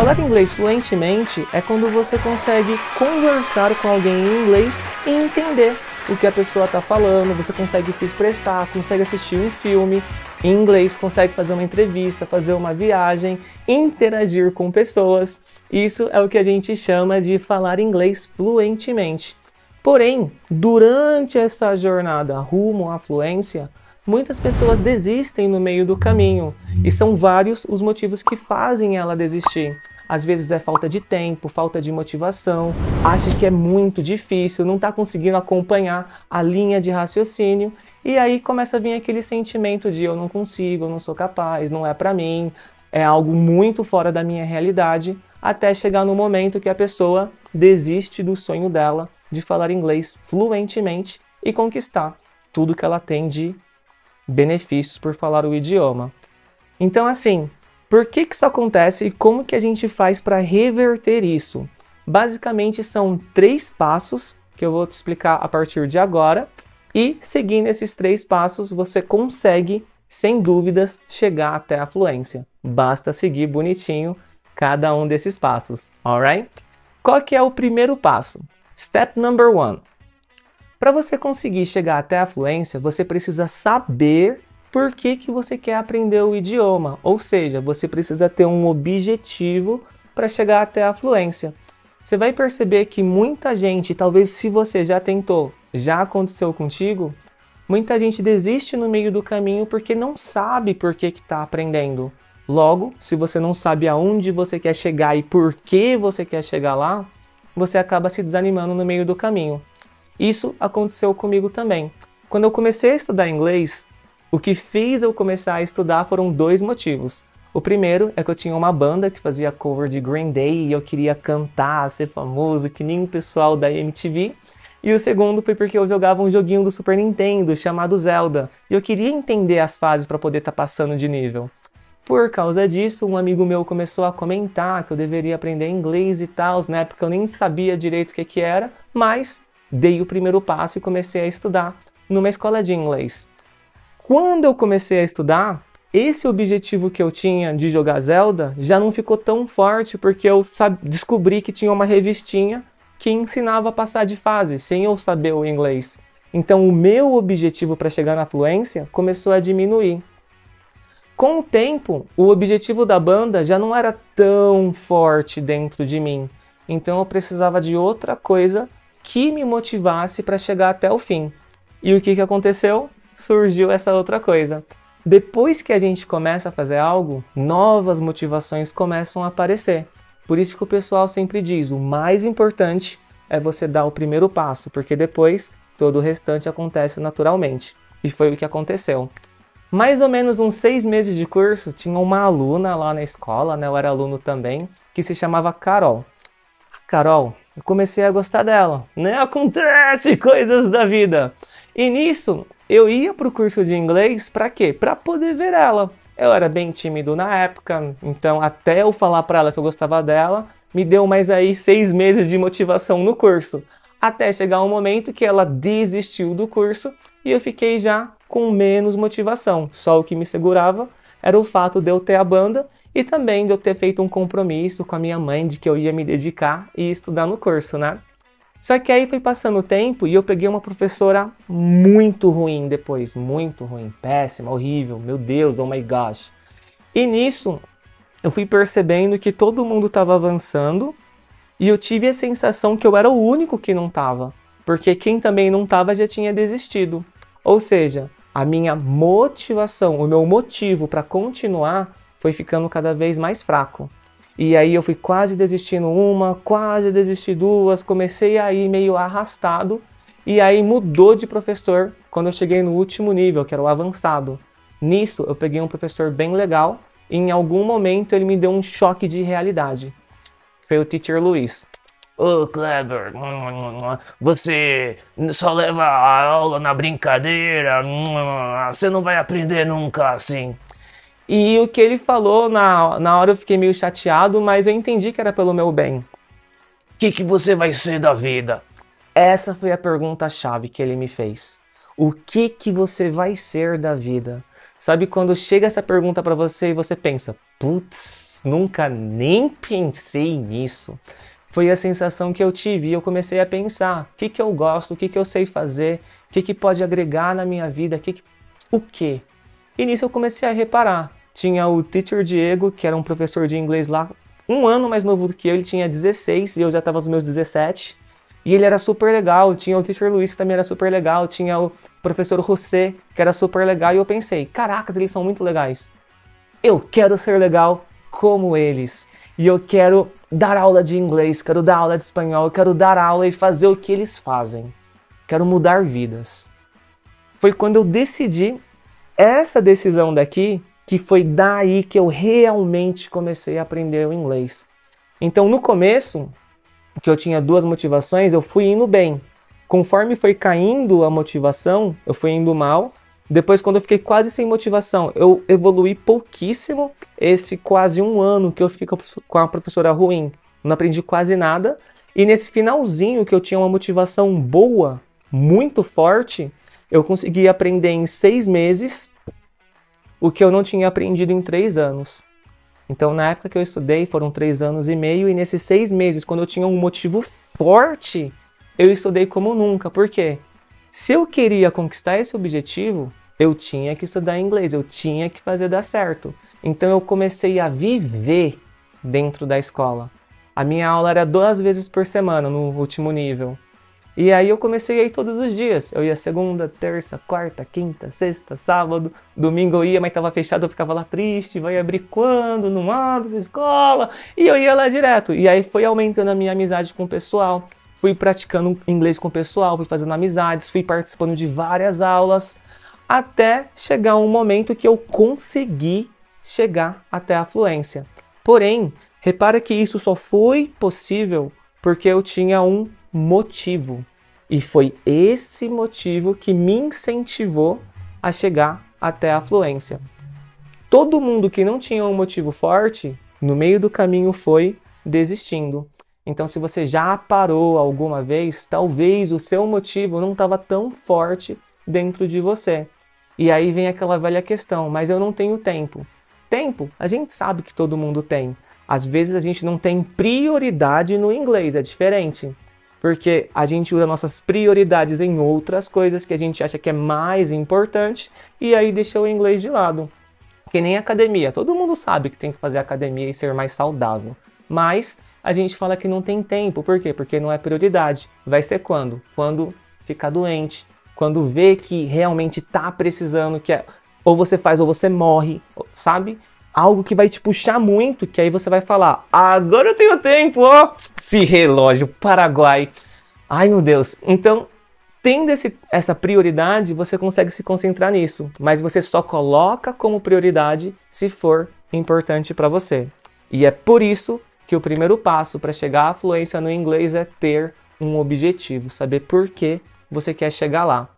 Falar inglês fluentemente é quando você consegue conversar com alguém em inglês e entender o que a pessoa está falando, você consegue se expressar, consegue assistir um filme em inglês, consegue fazer uma entrevista, fazer uma viagem, interagir com pessoas. Isso é o que a gente chama de falar inglês fluentemente. Porém, durante essa jornada rumo à fluência, muitas pessoas desistem no meio do caminho. E são vários os motivos que fazem ela desistir. Às vezes é falta de tempo, falta de motivação, acha que é muito difícil, não está conseguindo acompanhar a linha de raciocínio. E aí começa a vir aquele sentimento de eu não consigo, eu não sou capaz, não é para mim, é algo muito fora da minha realidade, até chegar no momento que a pessoa desiste do sonho dela de falar inglês fluentemente e conquistar tudo que ela tem de benefícios por falar o idioma. Então, assim, por que, que isso acontece e como que a gente faz para reverter isso? Basicamente são três passos que eu vou te explicar a partir de agora e seguindo esses três passos você consegue, sem dúvidas, chegar até a fluência. Basta seguir bonitinho cada um desses passos, alright? Qual que é o primeiro passo? Step number one. Para você conseguir chegar até a fluência, você precisa saber por que, que você quer aprender o idioma. Ou seja, você precisa ter um objetivo para chegar até a fluência. Você vai perceber que muita gente, talvez se você já tentou, já aconteceu contigo, muita gente desiste no meio do caminho porque não sabe por que está aprendendo. Logo, se você não sabe aonde você quer chegar e por que você quer chegar lá, você acaba se desanimando no meio do caminho. Isso aconteceu comigo também. Quando eu comecei a estudar inglês, o que fez eu começar a estudar foram dois motivos. O primeiro é que eu tinha uma banda que fazia cover de Green Day e eu queria cantar, ser famoso, que nem o pessoal da MTV. E o segundo foi porque eu jogava um joguinho do Super Nintendo chamado Zelda e eu queria entender as fases para poder estar tá passando de nível. Por causa disso, um amigo meu começou a comentar que eu deveria aprender inglês e tal, na época eu nem sabia direito o que, que era, mas dei o primeiro passo e comecei a estudar numa escola de inglês. Quando eu comecei a estudar, esse objetivo que eu tinha de jogar Zelda já não ficou tão forte porque eu descobri que tinha uma revistinha que ensinava a passar de fase sem eu saber o inglês. Então o meu objetivo para chegar na fluência começou a diminuir. Com o tempo, o objetivo da banda já não era tão forte dentro de mim. Então eu precisava de outra coisa que me motivasse para chegar até o fim. E o que, que aconteceu? surgiu essa outra coisa. Depois que a gente começa a fazer algo, novas motivações começam a aparecer. Por isso que o pessoal sempre diz: o mais importante é você dar o primeiro passo, porque depois todo o restante acontece naturalmente. E foi o que aconteceu. Mais ou menos uns seis meses de curso, tinha uma aluna lá na escola, né? Eu era aluno também, que se chamava Carol. A Carol, eu comecei a gostar dela, né? Acontece coisas da vida. E nisso, eu ia para o curso de inglês para quê? Para poder ver ela. Eu era bem tímido na época, então até eu falar para ela que eu gostava dela, me deu mais aí seis meses de motivação no curso. Até chegar um momento que ela desistiu do curso e eu fiquei já com menos motivação. Só o que me segurava era o fato de eu ter a banda e também de eu ter feito um compromisso com a minha mãe de que eu ia me dedicar e estudar no curso, né? Só que aí foi passando o tempo e eu peguei uma professora muito ruim depois, muito ruim, péssima, horrível, meu Deus, oh my gosh. E nisso eu fui percebendo que todo mundo estava avançando e eu tive a sensação que eu era o único que não estava, porque quem também não estava já tinha desistido. Ou seja, a minha motivação, o meu motivo para continuar foi ficando cada vez mais fraco. E aí eu fui quase desistindo uma, quase desisti duas, comecei a ir meio arrastado e aí mudou de professor quando eu cheguei no último nível, que era o avançado. Nisso eu peguei um professor bem legal e em algum momento ele me deu um choque de realidade. Foi o teacher Luiz. Ô oh, Kleber, você só leva a aula na brincadeira, você não vai aprender nunca assim. E o que ele falou, na, na hora eu fiquei meio chateado, mas eu entendi que era pelo meu bem. O que, que você vai ser da vida? Essa foi a pergunta-chave que ele me fez. O que, que você vai ser da vida? Sabe quando chega essa pergunta para você e você pensa, putz, nunca nem pensei nisso. Foi a sensação que eu tive e eu comecei a pensar: o que, que eu gosto, o que, que eu sei fazer, o que, que pode agregar na minha vida, que que... o que? E nisso eu comecei a reparar. Tinha o Teacher Diego, que era um professor de inglês lá, um ano mais novo do que eu, ele tinha 16 e eu já estava nos meus 17. E ele era super legal. Tinha o Teacher Luiz, que também era super legal. Tinha o professor José, que era super legal. E eu pensei: caracas, eles são muito legais. Eu quero ser legal como eles. E eu quero dar aula de inglês, quero dar aula de espanhol, quero dar aula e fazer o que eles fazem. Quero mudar vidas. Foi quando eu decidi essa decisão daqui que foi daí que eu realmente comecei a aprender o inglês. Então, no começo, que eu tinha duas motivações, eu fui indo bem. Conforme foi caindo a motivação, eu fui indo mal. Depois, quando eu fiquei quase sem motivação, eu evolui pouquíssimo. Esse quase um ano que eu fiquei com a professora ruim, não aprendi quase nada. E nesse finalzinho que eu tinha uma motivação boa, muito forte, eu consegui aprender em seis meses o que eu não tinha aprendido em três anos. Então, na época que eu estudei, foram três anos e meio, e nesses seis meses, quando eu tinha um motivo forte, eu estudei como nunca. Por quê? Se eu queria conquistar esse objetivo, eu tinha que estudar inglês, eu tinha que fazer dar certo. Então, eu comecei a viver dentro da escola. A minha aula era duas vezes por semana no último nível. E aí eu comecei a ir todos os dias. Eu ia segunda, terça, quarta, quinta, sexta, sábado, domingo eu ia, mas estava fechado, eu ficava lá triste, vai abrir quando? Não abre essa escola. E eu ia lá direto. E aí foi aumentando a minha amizade com o pessoal. Fui praticando inglês com o pessoal, fui fazendo amizades, fui participando de várias aulas, até chegar um momento que eu consegui chegar até a fluência. Porém, repara que isso só foi possível porque eu tinha um motivo. E foi esse motivo que me incentivou a chegar até a fluência. Todo mundo que não tinha um motivo forte, no meio do caminho foi desistindo. Então, se você já parou alguma vez, talvez o seu motivo não estava tão forte dentro de você. E aí vem aquela velha questão: mas eu não tenho tempo. Tempo, a gente sabe que todo mundo tem. Às vezes a gente não tem prioridade no inglês, é diferente porque a gente usa nossas prioridades em outras coisas que a gente acha que é mais importante e aí deixa o inglês de lado. Que nem academia, todo mundo sabe que tem que fazer academia e ser mais saudável, mas a gente fala que não tem tempo, por quê? Porque não é prioridade. Vai ser quando? Quando ficar doente, quando vê que realmente tá precisando, que é ou você faz ou você morre, sabe? algo que vai te puxar muito, que aí você vai falar: agora eu tenho tempo, ó, se relógio, Paraguai. Ai meu Deus. Então, tendo esse, essa prioridade, você consegue se concentrar nisso, mas você só coloca como prioridade se for importante para você. E é por isso que o primeiro passo para chegar à fluência no inglês é ter um objetivo, saber por que você quer chegar lá.